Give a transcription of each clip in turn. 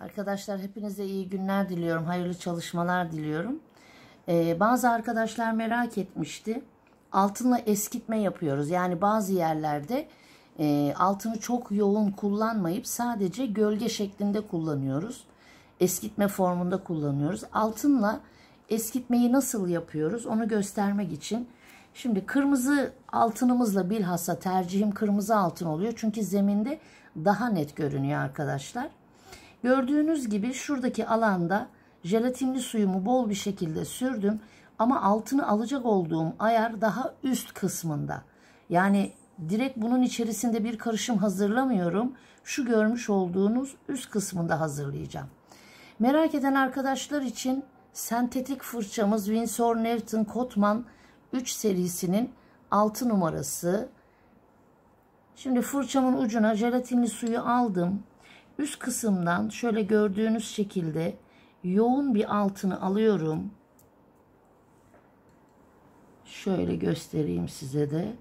Arkadaşlar hepinize iyi günler diliyorum. Hayırlı çalışmalar diliyorum. Ee, bazı arkadaşlar merak etmişti. Altınla eskitme yapıyoruz. Yani bazı yerlerde e, altını çok yoğun kullanmayıp sadece gölge şeklinde kullanıyoruz. Eskitme formunda kullanıyoruz. Altınla eskitmeyi nasıl yapıyoruz onu göstermek için. Şimdi kırmızı altınımızla bilhassa tercihim kırmızı altın oluyor. Çünkü zeminde daha net görünüyor arkadaşlar. Gördüğünüz gibi şuradaki alanda jelatinli suyumu bol bir şekilde sürdüm. Ama altını alacak olduğum ayar daha üst kısmında. Yani direkt bunun içerisinde bir karışım hazırlamıyorum. Şu görmüş olduğunuz üst kısmında hazırlayacağım. Merak eden arkadaşlar için sentetik fırçamız Winsor Newton Kotman 3 serisinin 6 numarası. Şimdi fırçamın ucuna jelatinli suyu aldım. Üst kısımdan şöyle gördüğünüz şekilde yoğun bir altını alıyorum. Şöyle göstereyim size de.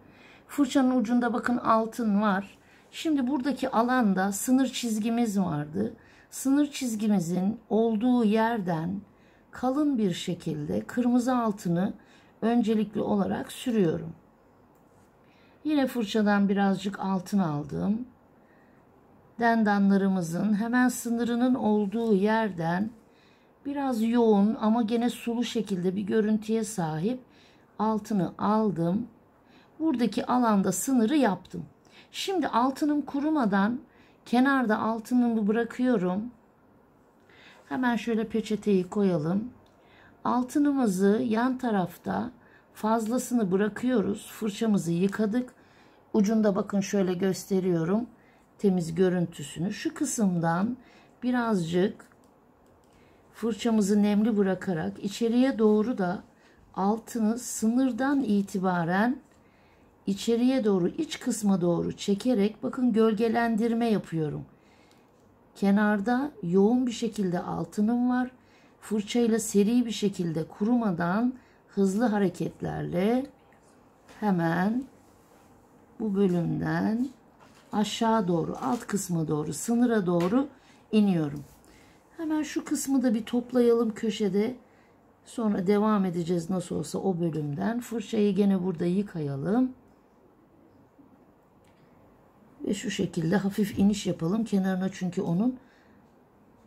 Fırçanın ucunda bakın altın var. Şimdi buradaki alanda sınır çizgimiz vardı. Sınır çizgimizin olduğu yerden kalın bir şekilde kırmızı altını öncelikli olarak sürüyorum. Yine fırçadan birazcık altın aldım. Dendanlarımızın hemen sınırının olduğu yerden biraz yoğun ama gene sulu şekilde bir görüntüye sahip altını aldım. Buradaki alanda sınırı yaptım. Şimdi altınım kurumadan kenarda altınımı bırakıyorum. Hemen şöyle peçeteyi koyalım. Altınımızı yan tarafta fazlasını bırakıyoruz. Fırçamızı yıkadık. Ucunda bakın şöyle gösteriyorum. Temiz görüntüsünü. Şu kısımdan birazcık fırçamızı nemli bırakarak içeriye doğru da altını sınırdan itibaren içeriye doğru iç kısma doğru çekerek bakın gölgelendirme yapıyorum. Kenarda yoğun bir şekilde altınım var. Fırçayla seri bir şekilde kurumadan hızlı hareketlerle hemen bu bölümden aşağı doğru alt kısma doğru sınıra doğru iniyorum. Hemen şu kısmı da bir toplayalım köşede. Sonra devam edeceğiz nasıl olsa o bölümden. Fırçayı gene burada yıkayalım. Ve şu şekilde hafif iniş yapalım kenarına çünkü onun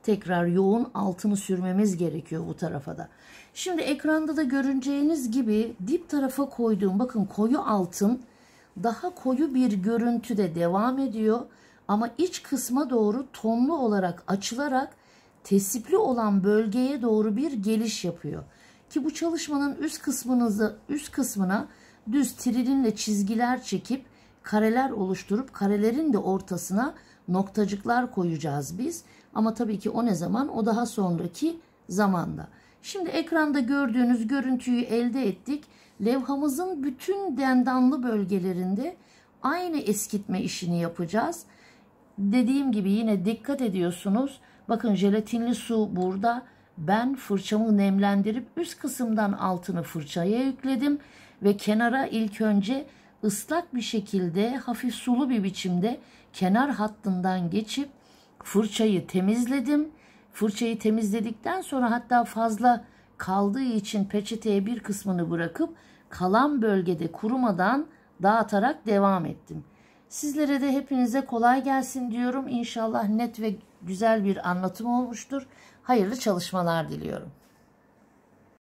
tekrar yoğun altını sürmemiz gerekiyor bu tarafa da. Şimdi ekranda da görüneceğiniz gibi dip tarafa koyduğum bakın koyu altın daha koyu bir görüntüde devam ediyor. Ama iç kısma doğru tonlu olarak açılarak tesipli olan bölgeye doğru bir geliş yapıyor. Ki bu çalışmanın üst kısmınızı üst kısmına düz trilinle çizgiler çekip kareler oluşturup karelerin de ortasına noktacıklar koyacağız biz. Ama tabii ki o ne zaman? O daha sonraki zamanda. Şimdi ekranda gördüğünüz görüntüyü elde ettik. Levhamızın bütün dendanlı bölgelerinde aynı eskitme işini yapacağız. Dediğim gibi yine dikkat ediyorsunuz. Bakın jelatinli su burada. Ben fırçamı nemlendirip üst kısımdan altını fırçaya yükledim ve kenara ilk önce ıslak bir şekilde hafif sulu bir biçimde kenar hattından geçip fırçayı temizledim. Fırçayı temizledikten sonra hatta fazla kaldığı için peçeteye bir kısmını bırakıp kalan bölgede kurumadan dağıtarak devam ettim. Sizlere de hepinize kolay gelsin diyorum. İnşallah net ve güzel bir anlatım olmuştur. Hayırlı çalışmalar diliyorum.